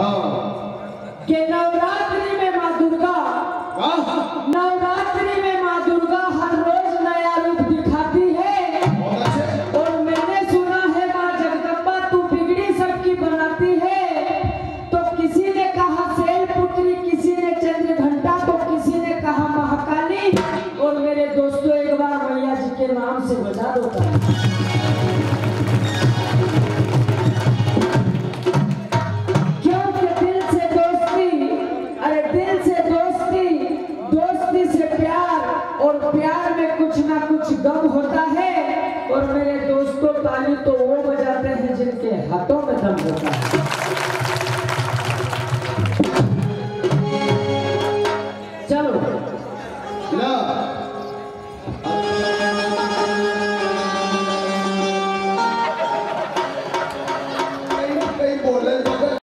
हाँ। कि नवरात्रि में माँ दुर्गा नवरात्रि में माँ दुर्गा हर रोज नया रूप दिखाती है। और मैंने सुना है माँ जगदम्बा तू बिगड़ी सबकी बनाती है। तो किसी ने कहा शैल पुत्री किसी ने चंद्र घंटा तो किसी ने कहा महाकाली। और मेरे दोस्तों एक बार मैया जी के नाम से बजा दो। और प्यार में कुछ ना कुछ गम होता है। और मेरे दोस्तों, ताली तो वो बजाते हैं जिनके हाथों में दम होता है। चलो। ला।